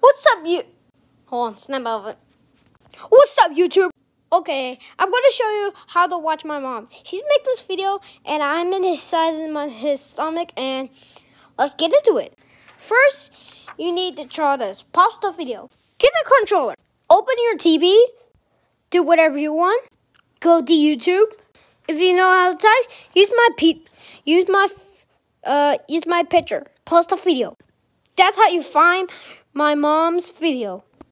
What's up, you? Hold on, snap out of it. What's up, YouTube? Okay, I'm gonna show you how to watch my mom. She's making this video, and I'm in his side of my, his stomach, and let's get into it. First, you need to try this. Pause the video. Get a controller. Open your TV. Do whatever you want. Go to YouTube. If you know how to type, use my pe use my uh use my picture. Pause the video. That's how you find my mom's video.